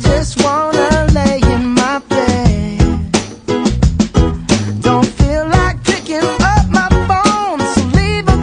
just want